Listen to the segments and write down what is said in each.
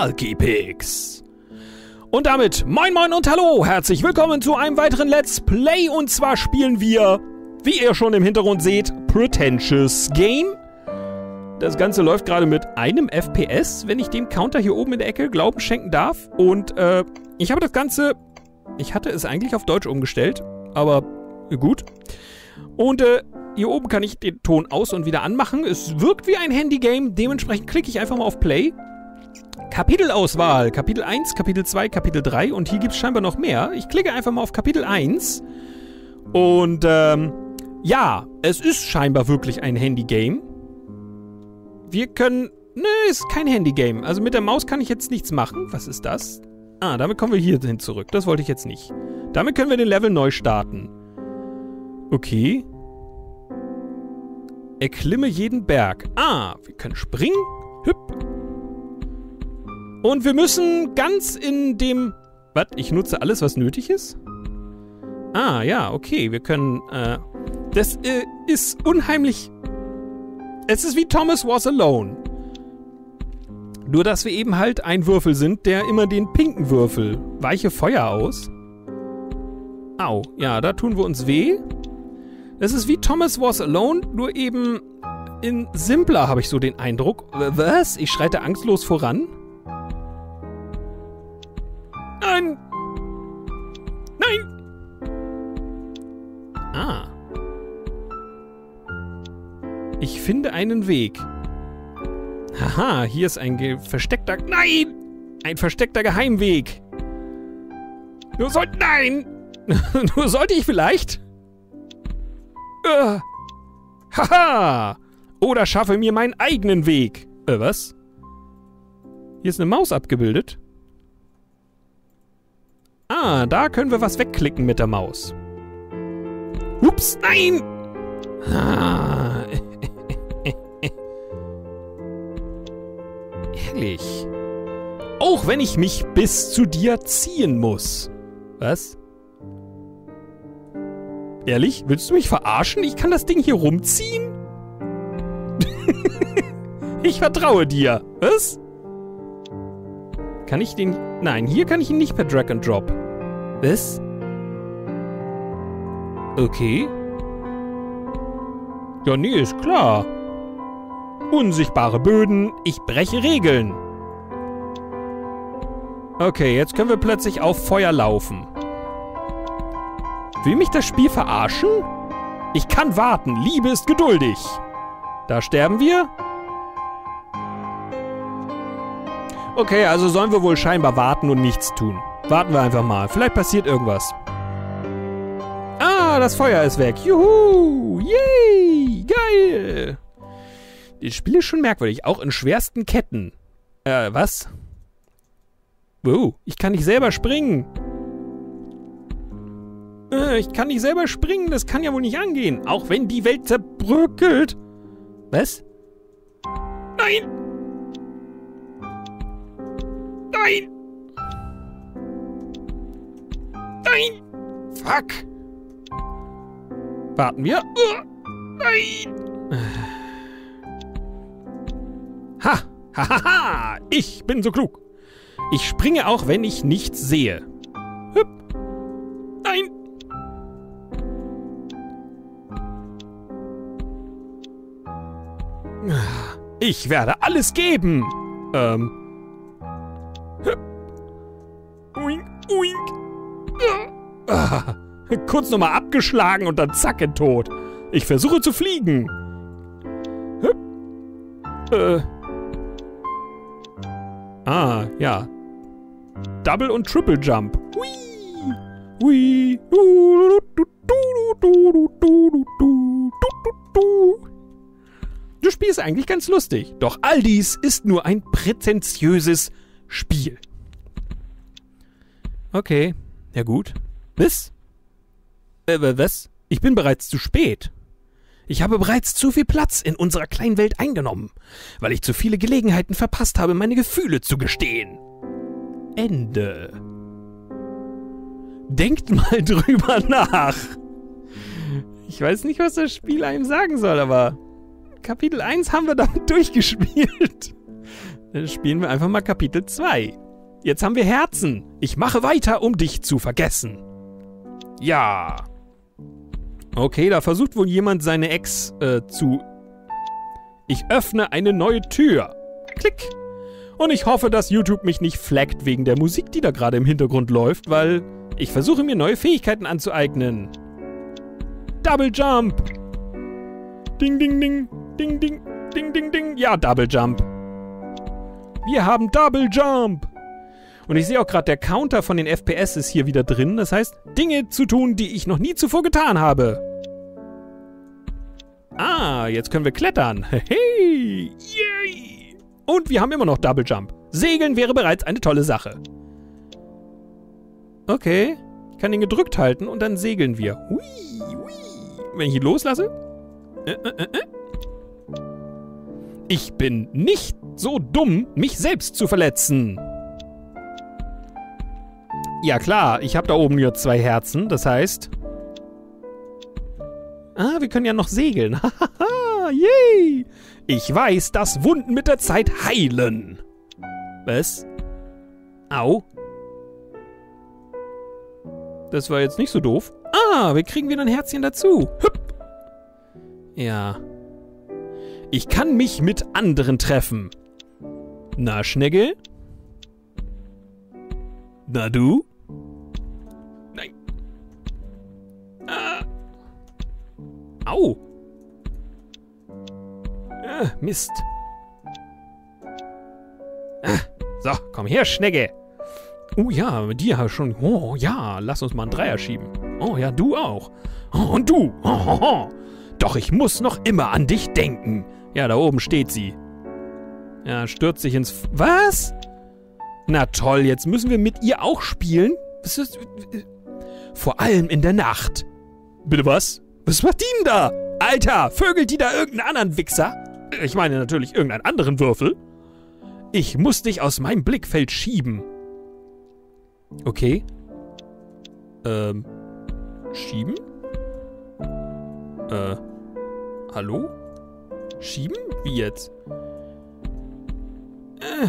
Bulky Pigs. Und damit moin moin und hallo, herzlich willkommen zu einem weiteren Let's Play und zwar spielen wir, wie ihr schon im Hintergrund seht, Pretentious Game. Das Ganze läuft gerade mit einem FPS, wenn ich dem Counter hier oben in der Ecke Glauben schenken darf. Und äh, ich habe das Ganze, ich hatte es eigentlich auf Deutsch umgestellt, aber gut. Und äh, hier oben kann ich den Ton aus- und wieder anmachen. Es wirkt wie ein Handy-Game, dementsprechend klicke ich einfach mal auf Play. Kapitelauswahl, Kapitel 1, Kapitel 2, Kapitel 3 und hier gibt es scheinbar noch mehr. Ich klicke einfach mal auf Kapitel 1 und ähm, ja, es ist scheinbar wirklich ein Handy-Game. Wir können, ne, ist kein Handy-Game. Also mit der Maus kann ich jetzt nichts machen. Was ist das? Ah, damit kommen wir hier hin zurück. Das wollte ich jetzt nicht. Damit können wir den Level neu starten. Okay. Erklimme jeden Berg. Ah, wir können springen. Hüpp. Und wir müssen ganz in dem... Was? Ich nutze alles, was nötig ist? Ah, ja, okay. Wir können... Äh, das äh, ist unheimlich... Es ist wie Thomas Was Alone. Nur, dass wir eben halt ein Würfel sind, der immer den pinken Würfel. Weiche Feuer aus. Au, ja, da tun wir uns weh. Es ist wie Thomas Was Alone, nur eben in simpler, habe ich so den Eindruck. Was? Ich schreite angstlos voran? Nein! Ah. Ich finde einen Weg. Haha, hier ist ein versteckter... Nein! Ein versteckter Geheimweg. Nur sollte... Nein! Nur sollte ich vielleicht... Uh. Haha! Oder schaffe mir meinen eigenen Weg. Äh, was? Hier ist eine Maus abgebildet. Ah, da können wir was wegklicken mit der Maus. Ups, nein! Ah. Ehrlich. Auch wenn ich mich bis zu dir ziehen muss. Was? Ehrlich? Willst du mich verarschen? Ich kann das Ding hier rumziehen? ich vertraue dir. Was? Kann ich den... Nein, hier kann ich ihn nicht per Drag and Drop. Was? Okay. Ja, nee, ist klar. Unsichtbare Böden, ich breche Regeln. Okay, jetzt können wir plötzlich auf Feuer laufen. Will mich das Spiel verarschen? Ich kann warten. Liebe ist geduldig. Da sterben wir. Okay, also sollen wir wohl scheinbar warten und nichts tun. Warten wir einfach mal. Vielleicht passiert irgendwas. Ah, das Feuer ist weg. Juhu! Yay! Geil! Das Spiel ist schon merkwürdig. Auch in schwersten Ketten. Äh, was? Wow, ich kann nicht selber springen. Äh, ich kann nicht selber springen, das kann ja wohl nicht angehen. Auch wenn die Welt zerbröckelt. Was? Nein! Nein! Nein! Fuck! Warten wir. Uh, nein! Ha! Ha ha ha! Ich bin so klug. Ich springe auch, wenn ich nichts sehe. Hüpp. Nein! Ich werde alles geben. Ähm. Ah. Kurz nochmal abgeschlagen und dann zacke tot. Ich versuche zu fliegen. Äh. Ah, ja. Double und Triple Jump. Hui. Hui. Das Spiel ist eigentlich ganz lustig. Doch all dies ist nur ein prätentiöses Spiel. Okay. Ja gut. Was? Äh, was? Ich bin bereits zu spät. Ich habe bereits zu viel Platz in unserer kleinen Welt eingenommen, weil ich zu viele Gelegenheiten verpasst habe, meine Gefühle zu gestehen. Ende. Denkt mal drüber nach. Ich weiß nicht, was das Spiel einem sagen soll, aber Kapitel 1 haben wir damit durchgespielt. Dann spielen wir einfach mal Kapitel 2. Jetzt haben wir Herzen. Ich mache weiter, um dich zu vergessen. Ja. Okay, da versucht wohl jemand seine Ex äh, zu... Ich öffne eine neue Tür. Klick. Und ich hoffe, dass YouTube mich nicht flaggt wegen der Musik, die da gerade im Hintergrund läuft, weil ich versuche mir neue Fähigkeiten anzueignen. Double Jump. Ding, ding, ding. Ding, ding, ding, ding, ding. Ja, Double Jump. Wir haben Double Jump. Und ich sehe auch gerade, der Counter von den FPS ist hier wieder drin. Das heißt, Dinge zu tun, die ich noch nie zuvor getan habe. Ah, jetzt können wir klettern. Hey, yay. Und wir haben immer noch Double Jump. Segeln wäre bereits eine tolle Sache. Okay. Ich kann ihn gedrückt halten und dann segeln wir. Hui, hui. Wenn ich ihn loslasse? Äh, äh, äh. Ich bin nicht so dumm, mich selbst zu verletzen. Ja klar, ich habe da oben nur zwei Herzen, das heißt... Ah, wir können ja noch segeln. Hahaha, yay! Ich weiß, dass Wunden mit der Zeit heilen. Was? Au. Das war jetzt nicht so doof. Ah, wir kriegen wieder ein Herzchen dazu. Hüpp. Ja. Ich kann mich mit anderen treffen. Na, Schnecke? Na, du? Nein. Ah. Au. Ah, Mist. Ah, so, komm her, Schnecke. Oh ja, mit dir schon. Oh ja, lass uns mal einen Dreier schieben. Oh ja, du auch. Oh, und du. Oh, oh, oh. Doch ich muss noch immer an dich denken. Ja, da oben steht sie. Ja, stürzt sich ins... F Was? Na toll, jetzt müssen wir mit ihr auch spielen? Was ist... Vor allem in der Nacht. Bitte was? Was macht die denn da? Alter, vögelt die da irgendeinen anderen Wichser? Ich meine natürlich irgendeinen anderen Würfel. Ich muss dich aus meinem Blickfeld schieben. Okay. Ähm. Schieben? Äh. Hallo? Schieben? Wie jetzt? Äh.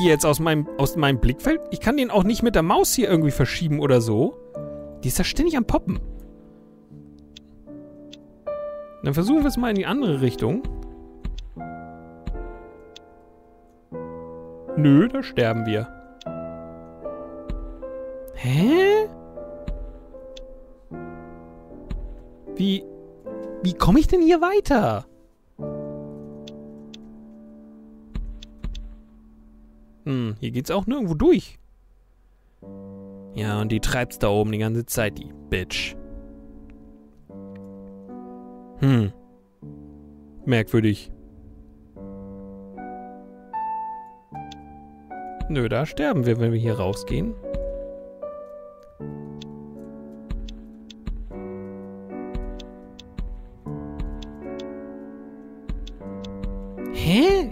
Wie jetzt aus meinem, aus meinem Blickfeld? Ich kann den auch nicht mit der Maus hier irgendwie verschieben oder so. Die ist ja ständig am Poppen. Dann versuchen wir es mal in die andere Richtung. Nö, da sterben wir. Hä? Wie... Wie komme ich denn hier weiter? Hier geht's auch nirgendwo durch. Ja, und die treibt's da oben die ganze Zeit, die Bitch. Hm. Merkwürdig. Nö, da sterben wir, wenn wir hier rausgehen.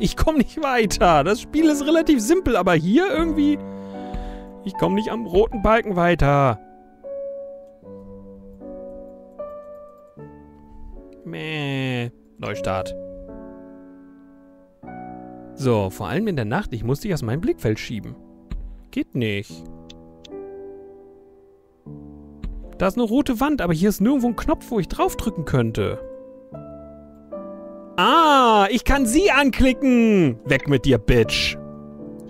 Ich komme nicht weiter. Das Spiel ist relativ simpel, aber hier irgendwie... Ich komme nicht am roten Balken weiter. Meh. Neustart. So, vor allem in der Nacht. Ich muss dich aus meinem Blickfeld schieben. Geht nicht. Da ist eine rote Wand, aber hier ist nirgendwo ein Knopf, wo ich draufdrücken könnte. Ich kann sie anklicken. Weg mit dir, Bitch.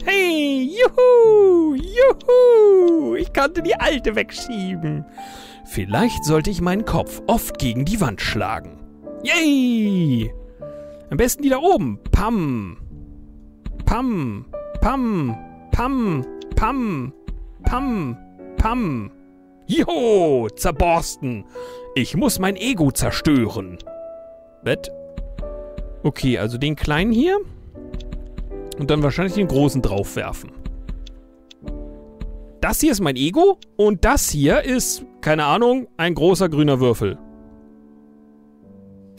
Hey, juhu, juhu. Ich konnte die alte wegschieben. Vielleicht sollte ich meinen Kopf oft gegen die Wand schlagen. Yay! Am besten die da oben. Pam. Pam. Pam. Pam. Pam. Pam. Pam. Jo, zerborsten. Ich muss mein Ego zerstören. Bett. Okay, also den kleinen hier. Und dann wahrscheinlich den großen draufwerfen. Das hier ist mein Ego und das hier ist, keine Ahnung, ein großer grüner Würfel.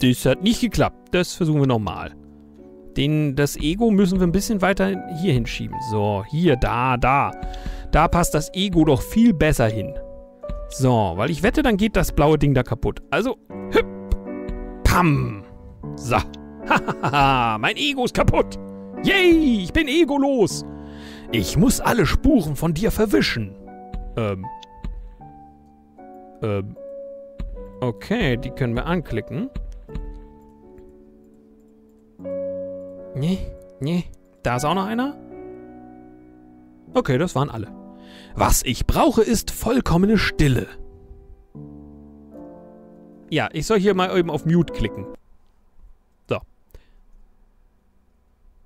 Das hat nicht geklappt. Das versuchen wir nochmal. Den, das Ego müssen wir ein bisschen weiter hier hinschieben. So, hier, da, da. Da passt das Ego doch viel besser hin. So, weil ich wette, dann geht das blaue Ding da kaputt. Also, hüpp, pam. So. Hahaha, mein Ego ist kaputt. Yay, ich bin egolos. Ich muss alle Spuren von dir verwischen. Ähm. Ähm. Okay, die können wir anklicken. Nee, nee. Da ist auch noch einer. Okay, das waren alle. Was ich brauche, ist vollkommene Stille. Ja, ich soll hier mal eben auf Mute klicken. So.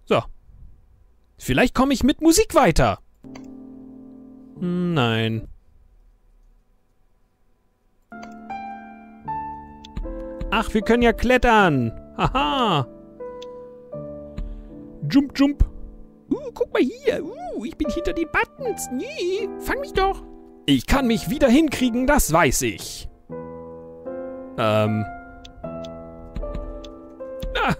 So. Vielleicht komme ich mit Musik weiter. Nein. Ach, wir können ja klettern. Haha. Jump, jump. Uh, guck mal hier. Uh, ich bin hinter den Buttons. Nee, fang mich doch. Ich kann mich wieder hinkriegen, das weiß ich. Ähm. Ah.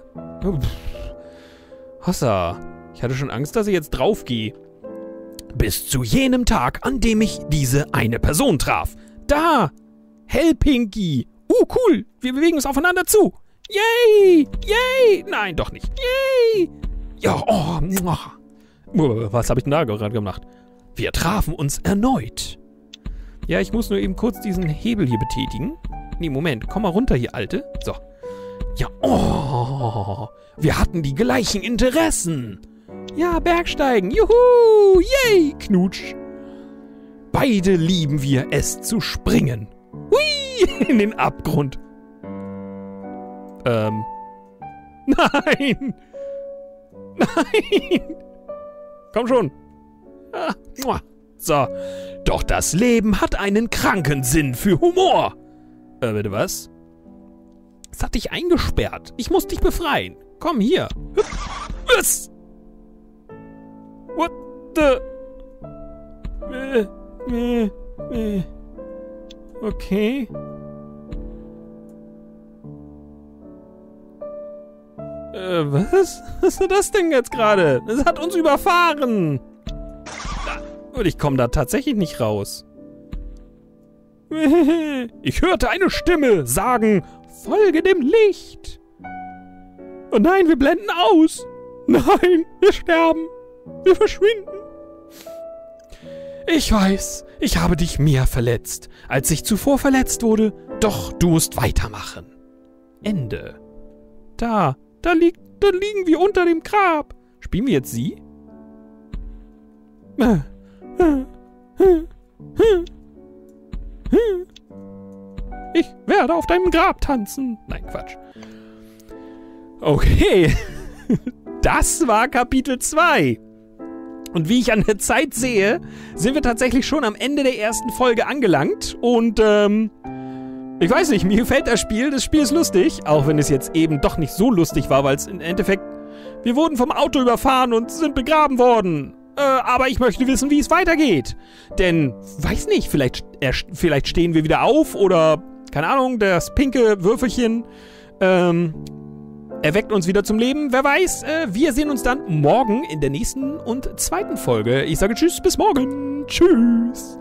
Hossa. Ich hatte schon Angst, dass ich jetzt draufgehe. Bis zu jenem Tag, an dem ich diese eine Person traf. Da! Hellpinky! Uh, cool! Wir bewegen uns aufeinander zu! Yay! Yay! Nein, doch nicht. Yay! Ja, oh, was habe ich denn da gerade gemacht? Wir trafen uns erneut. Ja, ich muss nur eben kurz diesen Hebel hier betätigen. Nee, Moment. Komm mal runter hier, Alte. So. Ja, oh. Wir hatten die gleichen Interessen. Ja, Bergsteigen. Juhu. Yay. Knutsch. Beide lieben wir es zu springen. Hui. In den Abgrund. Ähm. Nein. Nein. Komm schon. Ah, so. Doch das Leben hat einen kranken Sinn für Humor. Äh, bitte was? Es hat dich eingesperrt. Ich muss dich befreien. Komm hier. Was? What the? Okay. Äh, was? Was ist das denn jetzt gerade? Es hat uns überfahren. Und ich komme da tatsächlich nicht raus. Ich hörte eine Stimme sagen, folge dem Licht. Oh nein, wir blenden aus. Nein, wir sterben. Wir verschwinden. Ich weiß, ich habe dich mehr verletzt, als ich zuvor verletzt wurde, doch du musst weitermachen. Ende. Da, da liegt, da liegen wir unter dem Grab. Spielen wir jetzt sie? Werde auf deinem Grab tanzen. Nein, Quatsch. Okay. Das war Kapitel 2. Und wie ich an der Zeit sehe, sind wir tatsächlich schon am Ende der ersten Folge angelangt. Und, ähm, ich weiß nicht, mir gefällt das Spiel. Das Spiel ist lustig, auch wenn es jetzt eben doch nicht so lustig war, weil es im Endeffekt, wir wurden vom Auto überfahren und sind begraben worden. Äh, aber ich möchte wissen, wie es weitergeht. Denn, weiß nicht, vielleicht, vielleicht stehen wir wieder auf oder, keine Ahnung, das pinke Würfelchen ähm, erweckt uns wieder zum Leben. Wer weiß, äh, wir sehen uns dann morgen in der nächsten und zweiten Folge. Ich sage Tschüss, bis morgen. Tschüss.